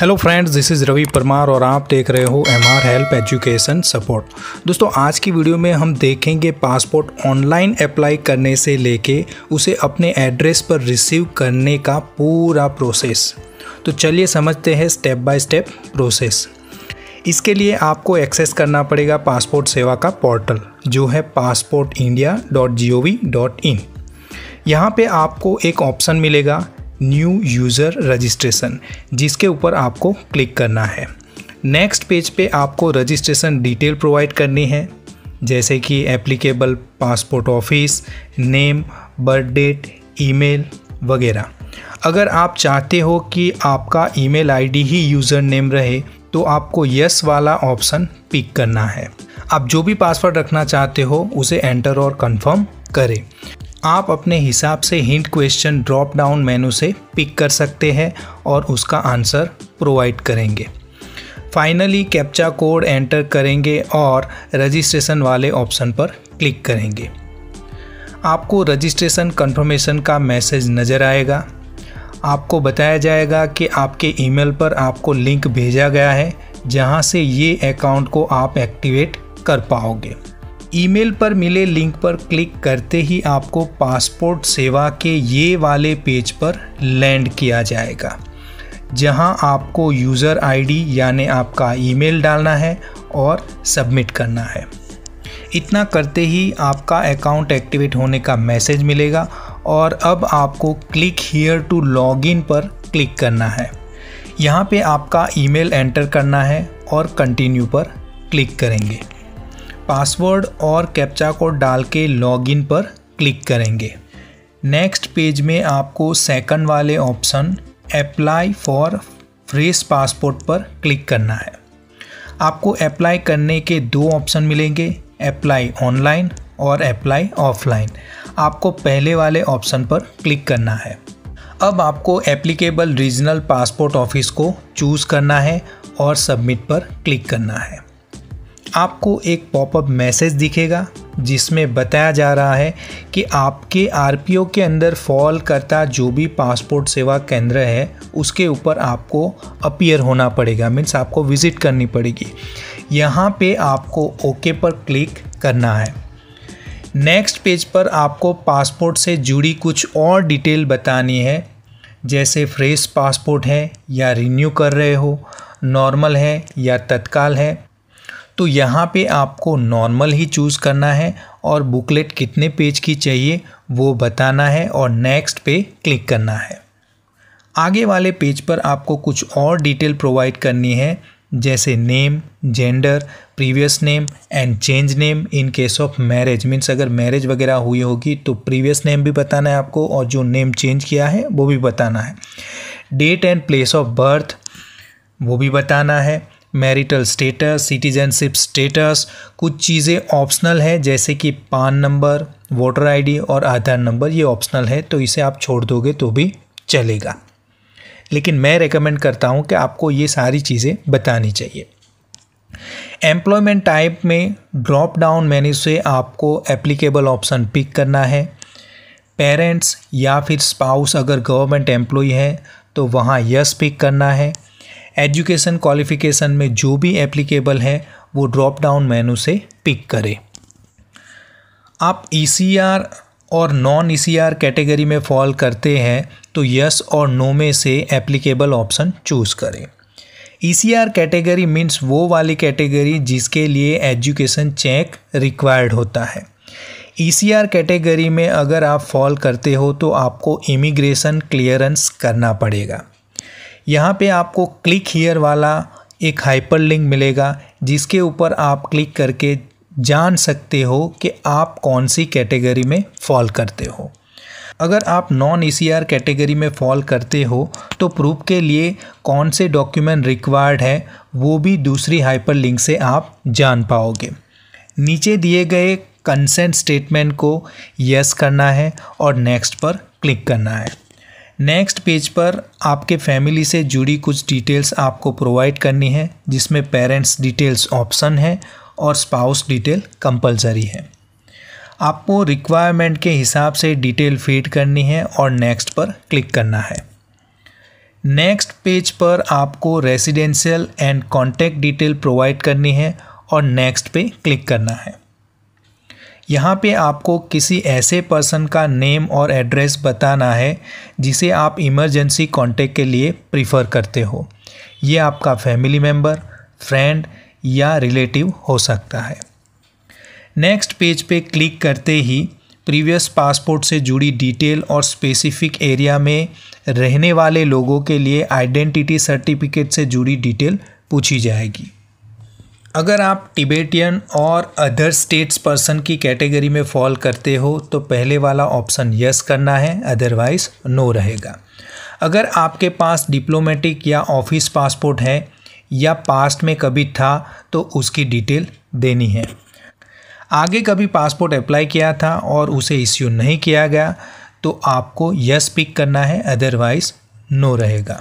Hello friends this is Ravi Parmar और आप देख रहे हो M R help education support दोस्तों, आज की वीडियो में हम देखेंगे पासपोर्ट ऑनलाइन अप्लाई करने से लेके उसे अपने एड्रेस पर रिसीव करने का पूरा प्रोसेस तो चलिए समझते हैं स्टेप बाय स्टेप प्रोसेस इसके लिए आपको एक्सेस करना पड़ेगा पासपोर्ट सेवा का पोर्टल जो है passport India dot G O V dot in यहाँ पर आपको एक ऑप्शन मिलेगा न्यू यूज़र रजिस्ट्रेशन, जिसके ऊपर आपको क्लिक करना है। नेक्स्ट पेज पे आपको रजिस्ट्रेशन डिटेल प्रोवाइड करनी है, जैसे कि applicable passport office, name, birth date, email वगैरह। अगर आप चाहते हो कि आपका ईमेल आईडी ही यूज़र नेम रहे तो आपको यस वाला ऑप्शन पिक करना है। आप जो भी पासवर्ड रखना चाहते हो, उसे एंटर और कंफर्म करें। आप अपने हिसाब से hint question drop down menu से पिक कर सकते हैं और उसका आंसर प्रोवाइड करेंगे। फाइनली कैप्चा कोड एंटर करेंगे और रजिस्ट्रेशन वाले ऑप्शन पर क्लिक करेंगे। आपको रजिस्ट्रेशन कंफर्मेशन का मैसेज नज़र आएगा। आपको बताया जाएगा कि आपके ईमेल पर आपको लिंक भेजा गया है, जहाँ से ये अकाउंट को आप एक्टिवेट कर पाओगे। ईमेल पर मिले लिंक पर क्लिक करते ही आपको पासपोर्ट सेवा के ये वाले पेज पर लैंड किया जाएगा, जहाँ आपको यूज़र आईडी यानी आपका ईमेल डालना है और सबमिट करना है। इतना करते ही आपका अकाउंट एक्टिवेट होने का मैसेज मिलेगा और अब आपको क्लिक हियर टू लॉगिन पर क्लिक करना है। यहाँ पे आपका ईमेल एंटर करना है और कंटिन्यू पर क्लिक करेंगे। पासवर्ड और कैप्चा कोड डाल के लॉगिन पर क्लिक करेंगे। नेक्स्ट पेज में आपको सेकंड वाले option apply for fresh passport पर क्लिक करना है। आपको अप्लाई करने के दो ऑप्शन मिलेंगे अप्लाई ऑनलाइन और अप्लाई ऑफलाइन आपको पहले वाले ऑप्शन पर क्लिक करना है। अब आपको एप्लीकेबल रीजनल पासपोर्ट ऑफ़िस को चूज़ करना है और सबमिट पर क्लिक करना है। आपको एक पॉपअप मैसेज दिखेगा, जिसमें बताया जा रहा है कि आपके आरपीओ के अंदर फॉल करता जो भी पासपोर्ट सेवा केंद्र है, उसके ऊपर आपको अपीयर होना पड़ेगा मीन्स आपको विज़िट करनी पड़ेगी। यहाँ पे आपको ओके पर क्लिक करना है। नेक्स्ट पेज पर आपको पासपोर्ट से जुड़ी कुछ और डिटेल बतानी है, जैसे फ्रेश पासपोर्ट है या रिन्यू कर रहे हो नॉर्मल है या तत्काल है। तो यहाँ पे आपको नॉर्मल ही चूज़ करना है और बुकलेट कितने पेज की चाहिए वो बताना है और नेक्स्ट पे क्लिक करना है। आगे वाले पेज पर आपको कुछ और डिटेल प्रोवाइड करनी है, जैसे name gender previous name and change name in case of marriage means अगर मैरिज वगैरह हुई होगी तो प्रीवियस नेम भी बताना है आपको और जो नेम चेंज किया है वो भी बताना है। Date and place of birth वो भी बताना है। मैरिटल स्टेटस, सिटीजनशिप स्टेटस, कुछ चीज़ें ऑप्शनल है, जैसे कि पान नंबर, वोटर आईडी और आधार नंबर, ये ऑप्शनल है तो इसे आप छोड़ दोगे तो भी चलेगा। लेकिन मैं रेकमेंड करता हूँ कि आपको ये सारी चीज़ें बतानी चाहिए। एम्प्लॉयमेंट टाइप में ड्रॉप डाउन मेन्यू से आपको एप्लीकेबल ऑप्शन पिक करना है। पेरेंट्स या फिर स्पाउस अगर गवर्नमेंट एम्प्लॉय है तो वहाँ यस पिक करना है। एजुकेशन क्वालिफिकेशन में जो भी एप्लीकेबल है, वो ड्रॉप डाउन मेनू से पिक करें। आप ई e और नॉन ईसीआर कैटेगरी में फॉल करते हैं तो यस और नो में से एप्लीकेबल ऑप्शन चूज़ करें। ईसीआर कैटेगरी मीन्स वो वाली कैटेगरी जिसके लिए एजुकेशन चेक रिक्वायर्ड होता है। ईसीआर कैटेगरी में अगर आप फॉल करते हो तो आपको इमिग्रेशन क्लियरेंस करना पड़ेगा। यहाँ पे आपको क्लिक हीयर वाला एक हाइपर लिंक मिलेगा, जिसके ऊपर आप क्लिक करके जान सकते हो कि आप कौन सी कैटेगरी में फॉल करते हो। अगर आप नॉन ई कैटेगरी में फॉल करते हो तो प्रूफ के लिए कौन से डॉक्यूमेंट रिक्वायर्ड है, वो भी दूसरी हाइपर लिंक से आप जान पाओगे। नीचे दिए गए कंसेंट स्टेटमेंट को यस करना है और नेक्स्ट पर क्लिक करना है। नेक्स्ट पेज पर आपके फैमिली से जुड़ी कुछ डिटेल्स आपको प्रोवाइड करनी है, जिसमें पेरेंट्स डिटेल्स ऑप्शन है और स्पाउस डिटेल कंपलसरी है। आपको रिक्वायरमेंट के हिसाब से डिटेल फ़ीड करनी है और नेक्स्ट पर क्लिक करना है। नेक्स्ट पेज पर आपको residential and contact detail provide करनी है और नेक्स्ट पे क्लिक करना है। यहाँ पे आपको किसी ऐसे पर्सन का नेम और एड्रेस बताना है, जिसे आप इमरजेंसी कांटेक्ट के लिए प्रीफर करते हो। ये आपका फैमिली मेंबर फ्रेंड या रिलेटिव हो सकता है। नेक्स्ट पेज पे क्लिक करते ही प्रीवियस पासपोर्ट से जुड़ी डिटेल और स्पेसिफिक एरिया में रहने वाले लोगों के लिए आइडेंटिटी सर्टिफिकेट से जुड़ी डिटेल पूछी जाएगी। अगर आप टिबेटियन और अदर स्टेट्स पर्सन की कैटेगरी में फॉल करते हो तो पहले वाला ऑप्शन यस करना है, अदरवाइज़ नो रहेगा। अगर आपके पास डिप्लोमेटिक या ऑफ़िस पासपोर्ट है, या पास्ट में कभी था तो उसकी डिटेल देनी है। आगे कभी पासपोर्ट अप्लाई किया था और उसे इश्यू नहीं किया गया तो आपको यस पिक करना है, अदरवाइज़ नो रहेगा।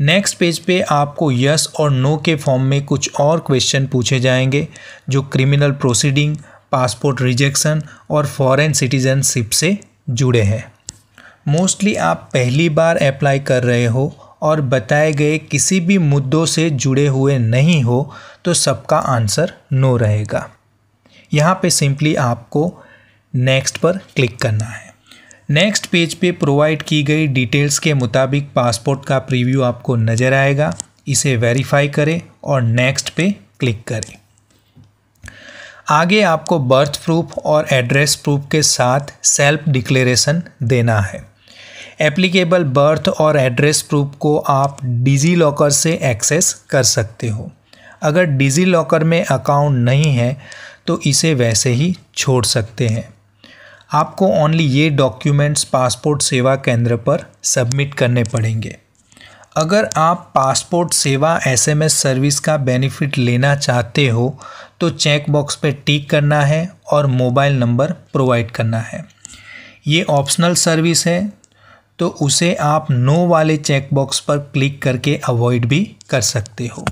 नेक्स्ट पेज पे आपको यस और नो के फॉर्म में कुछ और क्वेश्चन पूछे जाएँगे, जो क्रिमिनल प्रोसीडिंग पासपोर्ट रिजेक्शन और फॉरेन सिटीजनशिप से जुड़े हैं। मोस्टली आप पहली बार अप्लाई कर रहे हो और बताए गए किसी भी मुद्दों से जुड़े हुए नहीं हो तो सबका आंसर नो रहेगा। यहाँ पे सिंपली आपको नेक्स्ट पर क्लिक करना है। नेक्स्ट पेज पे प्रोवाइड की गई डिटेल्स के मुताबिक पासपोर्ट का प्रीव्यू आपको नज़र आएगा। इसे वेरीफाई करें और नेक्स्ट पे क्लिक करें। आगे आपको बर्थ प्रूफ और एड्रेस प्रूफ के साथ सेल्फ डिक्लेरेशन देना है। एप्लीकेबल बर्थ और एड्रेस प्रूफ को आप डिजी लॉकर से एक्सेस कर सकते हो। अगर डिजी लॉकर में अकाउंट नहीं है तो इसे वैसे ही छोड़ सकते हैं। आपको ओनली ये डॉक्यूमेंट्स पासपोर्ट सेवा केंद्र पर सबमिट करने पड़ेंगे। अगर आप पासपोर्ट सेवा एसएमएस सर्विस का बेनिफिट लेना चाहते हो तो चेक बॉक्स पर टिक करना है और मोबाइल नंबर प्रोवाइड करना है। ये ऑप्शनल सर्विस है तो उसे आप नो वाले चेक बॉक्स पर क्लिक करके अवॉइड भी कर सकते हो।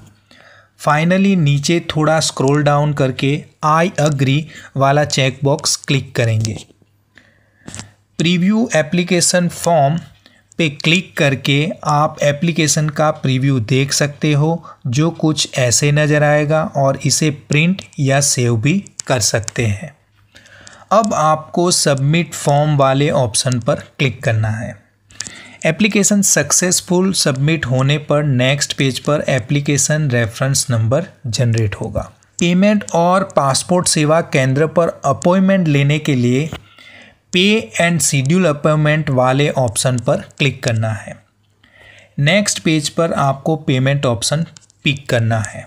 फाइनली नीचे थोड़ा स्क्रॉल डाउन करके आई अग्री वाला चेक बॉक्स क्लिक करेंगे। प्रीव्यू एप्लीकेशन फॉर्म पे क्लिक करके आप एप्लीकेशन का प्रीव्यू देख सकते हो, जो कुछ ऐसे नज़र आएगा और इसे प्रिंट या सेव भी कर सकते हैं। अब आपको सबमिट फॉर्म वाले ऑप्शन पर क्लिक करना है। एप्लीकेशन सक्सेसफुल सबमिट होने पर नेक्स्ट पेज पर एप्लीकेशन रेफरेंस नंबर जनरेट होगा। पेमेंट और पासपोर्ट सेवा केंद्र पर अपॉइंटमेंट लेने के लिए पे एंड शेड्यूल अपॉइंटमेंट वाले ऑप्शन पर क्लिक करना है। नेक्स्ट पेज पर आपको पेमेंट ऑप्शन पिक करना है।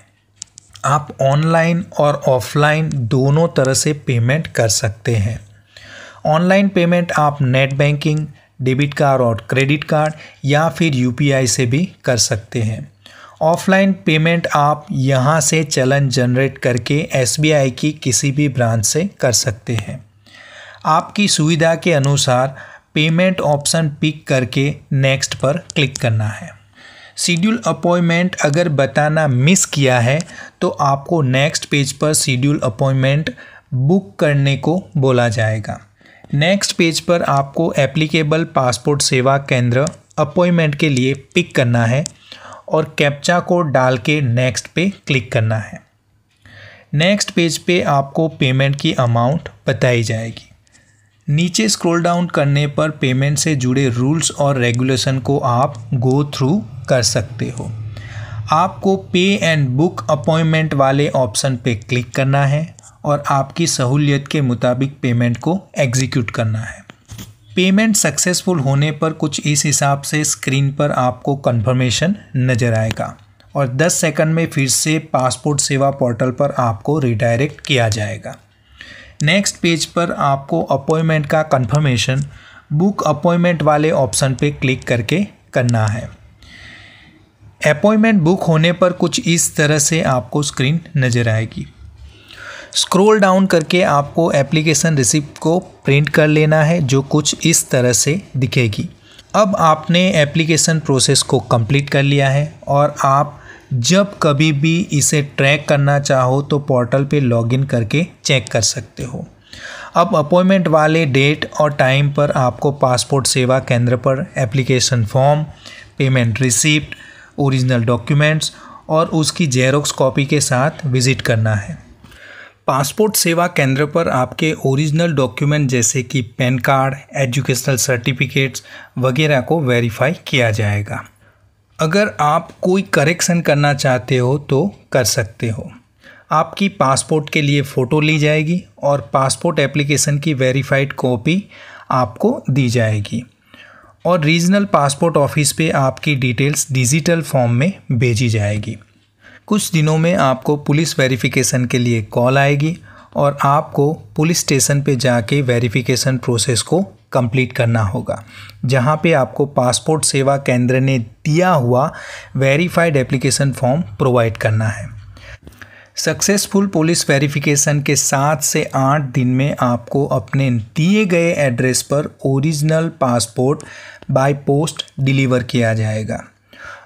आप ऑनलाइन और ऑफलाइन दोनों तरह से पेमेंट कर सकते हैं। ऑनलाइन पेमेंट आप नेट बैंकिंग, डेबिट कार्ड और क्रेडिट कार्ड या फिर यूपीआई से भी कर सकते हैं। ऑफलाइन पेमेंट आप यहाँ से चलन जनरेट करके एसबीआई की किसी भी ब्रांच से कर सकते हैं। आपकी सुविधा के अनुसार पेमेंट ऑप्शन पिक करके नेक्स्ट पर क्लिक करना है। शेड्यूल अपॉइंटमेंट अगर बताना मिस किया है तो आपको नेक्स्ट पेज पर शेड्यूल अपॉइंटमेंट बुक करने को बोला जाएगा। नेक्स्ट पेज पर आपको एप्लीकेबल पासपोर्ट सेवा केंद्र अपॉइंटमेंट के लिए पिक करना है और कैप्चा कोड डाल के नेक्स्ट पे क्लिक करना है। नेक्स्ट पेज पे आपको पेमेंट की अमाउंट बताई जाएगी। नीचे स्क्रॉल डाउन करने पर पेमेंट से जुड़े रूल्स और रेगुलेशन को आप गो थ्रू कर सकते हो। आपको पे एंड बुक अपॉइंटमेंट वाले ऑप्शन पे क्लिक करना है और आपकी सहूलियत के मुताबिक पेमेंट को एग्जीक्यूट करना है। पेमेंट सक्सेसफुल होने पर कुछ इस हिसाब से स्क्रीन पर आपको कंफर्मेशन नज़र आएगा और 10 सेकंड में फिर से पासपोर्ट सेवा पोर्टल पर आपको रिडायरेक्ट किया जाएगा। नेक्स्ट पेज पर आपको अपॉइंटमेंट का कंफर्मेशन बुक अपॉइंटमेंट वाले ऑप्शन पे क्लिक करके करना है। अपॉइंटमेंट बुक होने पर कुछ इस तरह से आपको स्क्रीन नज़र आएगी। स्क्रॉल डाउन करके आपको एप्लीकेशन रिसिप्ट को प्रिंट कर लेना है, जो कुछ इस तरह से दिखेगी। अब आपने एप्लीकेशन प्रोसेस को कंप्लीट कर लिया है और आप जब कभी भी इसे ट्रैक करना चाहो तो पोर्टल पे लॉगिन करके चेक कर सकते हो। अब अपॉइंटमेंट वाले डेट और टाइम पर आपको पासपोर्ट सेवा केंद्र पर application form, payment receipt, original documents और उसकी जेरोक्स कॉपी के साथ विज़िट करना है। पासपोर्ट सेवा केंद्र पर आपके ओरिजिनल डॉक्यूमेंट जैसे कि पैन कार्ड, एजुकेशनल सर्टिफिकेट्स वगैरह को वेरीफाई किया जाएगा। अगर आप कोई करेक्शन करना चाहते हो तो कर सकते हो। आपकी पासपोर्ट के लिए फ़ोटो ली जाएगी और पासपोर्ट एप्लीकेशन की वेरीफाइड कॉपी आपको दी जाएगी। और रीजनल पासपोर्ट ऑफ़िस पे आपकी डिटेल्स डिजिटल फॉर्म में भेजी जाएगी। कुछ दिनों में आपको पुलिस वेरिफिकेशन के लिए कॉल आएगी और आपको पुलिस स्टेशन पे जाके वेरिफिकेशन प्रोसेस को कंप्लीट करना होगा। जहाँ पे आपको पासपोर्ट सेवा केंद्र ने दिया हुआ वेरीफाइड एप्लीकेशन फॉर्म प्रोवाइड करना है। सक्सेसफुल पुलिस वेरिफिकेशन के सात से आठ दिन में आपको अपने दिए गए एड्रेस पर original passport by post deliver किया जाएगा।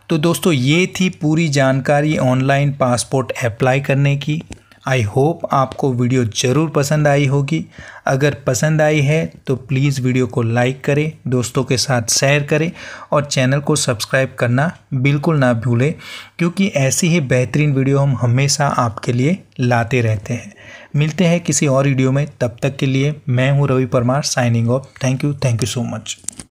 तो दोस्तों, ये थी पूरी जानकारी ऑनलाइन पासपोर्ट अप्लाई करने की। आई होप आपको वीडियो ज़रूर पसंद आई होगी। अगर पसंद आई है तो प्लीज़ वीडियो को लाइक करें, दोस्तों के साथ शेयर करें और चैनल को सब्सक्राइब करना बिल्कुल ना भूलें, क्योंकि ऐसी ही बेहतरीन वीडियो हम हमेशा आपके लिए लाते रहते हैं। मिलते हैं किसी और वीडियो में, तब तक के लिए मैं हूँ Ravi Parmar signing off thank you thank you so much